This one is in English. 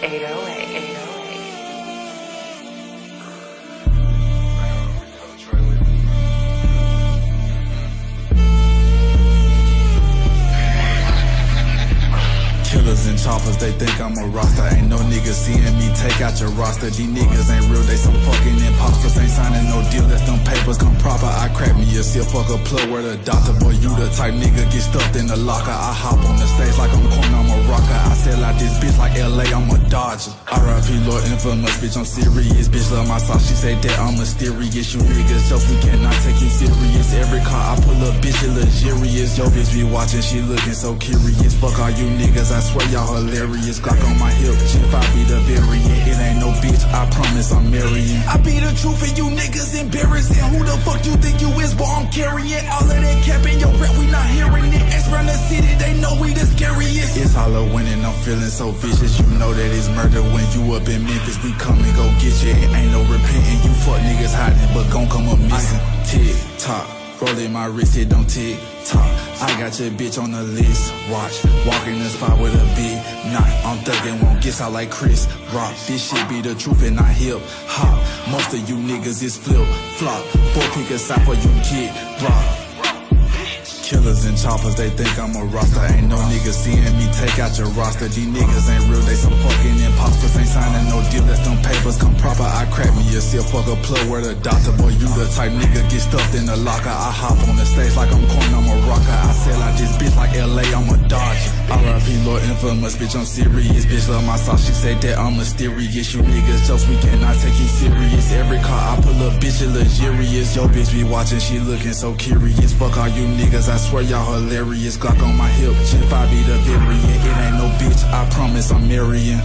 808, 808. Killers and choppers, they think I'm a roster. Ain't no niggas seeing me take out your roster. These niggas ain't real, they some fucking imposters. Ain't signing no deal, let them papers come proper. I crack me a seal, fuck a plug where the doctor. Boy, you the type nigga get stuffed in the locker. I hop on the stage like I'm Korn, I'm a rocker. I sell out this bitch like LA, I'm a Dodger. RIP Lord Infamous, bitch, I'm serious. Bitch, love my sauce, she say that I'm mysterious. You niggas joke, we cannot take you serious. Every car I pull up, bitch, it luxurious. Yo, bitch be watching, she looking so curious. Fuck all you niggas, I swear y'all hilarious. Glock on my hip, G5 be the variant. It ain't no bitch, I promise I'm marrying. I be the truth and you niggas embarrassing. Who the fuck you think you is, boy? I'm carrying all of that cap in your rep, we not hearing it. X around the city, they know we the scariest. It's Halloween and I'm feeling so vicious. You know that it's murder when you up in Memphis. We come and go get you. It ain't no repenting. You fuck niggas hiding, but gon' come up missing. Tick tock. Rolling my wrist, it don't tick tock. I got your bitch on the list. Watch, walk in the spot with a big knot. I'm thuggin', won't get out like Chris Rock. This shit be the truth and not hip hop. Most of you niggas is flip flop. Boy, pick a side for you get rocked. Killers and choppers, they think I'm a roster. Ain't no niggas seeing me take out your roster. These niggas ain't real, they some fucking imposters. Ain't signing no deal, that's them. I crack a seal, fuck a plug where the doctor. Boy, you the type nigga get stuffed in the locker. I hop on the stage like I'm Korn, I'm a rocker. I sell out this bitch like LA, I'm a Dodger. RIP Lord Infamous, bitch, I'm serious. Bitch, love my sauce, she say that I'm mysterious. You niggas jokes, we cannot take you serious. Every car I pull up, bitch, it luxurious. Yo, bitch be watching, she looking so curious. Fuck all you niggas, I swear y'all hilarious. Glock on my hip, G5 be the variant. It ain't no bitch, I promise I'm marrying.